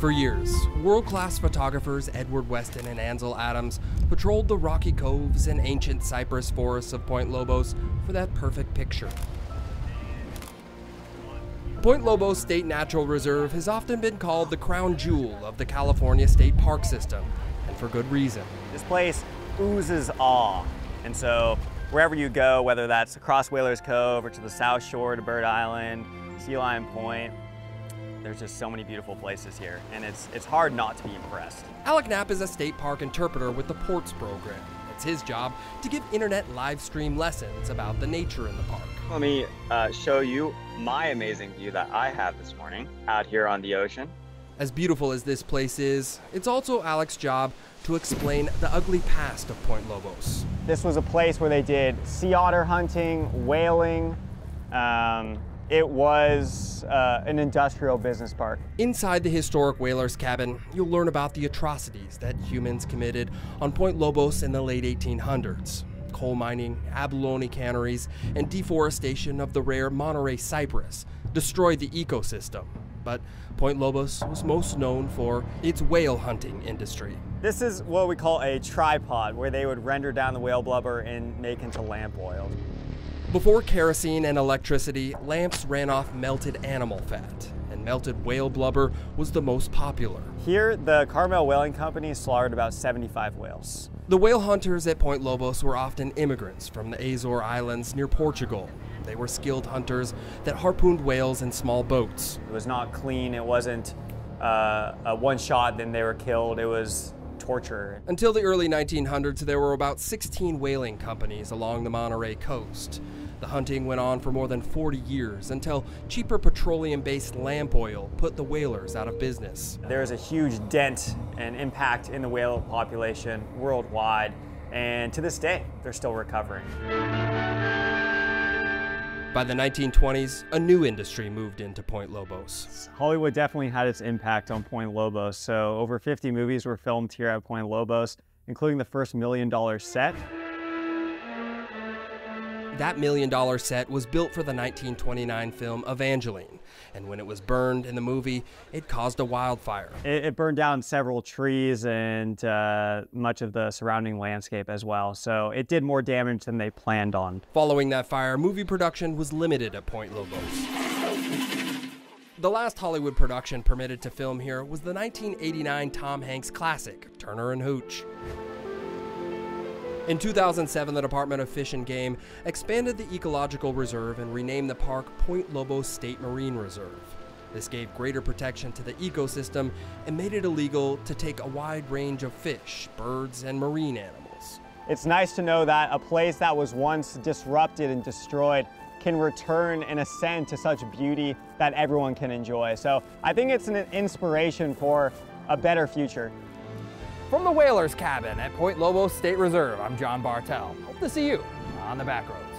For years, world class photographers Edward Weston and Ansel Adams patrolled the rocky coves and ancient cypress forests of Point Lobos for that perfect picture. Point Lobos State Natural Reserve has often been called the crown jewel of the California State Park System, and for good reason. This place oozes awe, and so wherever you go, whether that's across Whalers Cove or to the south shore to Bird Island, Sea Lion Point, there's just so many beautiful places here, and it's, it's hard not to be impressed. Alec Knapp is a state park interpreter with the Ports program. It's his job to give internet live stream lessons about the nature in the park. Let me uh, show you my amazing view that I have this morning out here on the ocean. As beautiful as this place is, it's also Alec's job to explain the ugly past of Point Lobos. This was a place where they did sea otter hunting, whaling, um, it was uh, an industrial business park. Inside the historic whaler's cabin, you'll learn about the atrocities that humans committed on Point Lobos in the late 1800s. Coal mining, abalone canneries, and deforestation of the rare Monterey cypress destroyed the ecosystem. But Point Lobos was most known for its whale hunting industry. This is what we call a tripod, where they would render down the whale blubber and make into lamp oil. Before kerosene and electricity, lamps ran off melted animal fat, and melted whale blubber was the most popular. Here, the Carmel Whaling Company slaughtered about 75 whales. The whale hunters at Point Lobos were often immigrants from the Azore Islands near Portugal. They were skilled hunters that harpooned whales in small boats. It was not clean, it wasn't uh, a one shot, then they were killed. It was torture. Until the early 1900s, there were about 16 whaling companies along the Monterey coast. The hunting went on for more than 40 years until cheaper petroleum based lamp oil put the whalers out of business. There is a huge dent and impact in the whale population worldwide, and to this day, they're still recovering. By the 1920s, a new industry moved into Point Lobos. Hollywood definitely had its impact on Point Lobos, so over 50 movies were filmed here at Point Lobos, including the first million dollar set. That million dollar set was built for the 1929 film Evangeline, and when it was burned in the movie, it caused a wildfire. It, it burned down several trees and uh, much of the surrounding landscape as well, so it did more damage than they planned on. Following that fire, movie production was limited at Point Lobos. The last Hollywood production permitted to film here was the 1989 Tom Hanks classic, Turner and Hooch. In 2007, the Department of Fish and Game expanded the ecological reserve and renamed the park Point Lobos State Marine Reserve. This gave greater protection to the ecosystem and made it illegal to take a wide range of fish, birds, and marine animals. It's nice to know that a place that was once disrupted and destroyed can return and ascend to such beauty that everyone can enjoy. So I think it's an inspiration for a better future. From the Whaler's Cabin at Point Lobos State Reserve, I'm John Bartell. Hope to see you on the back roads.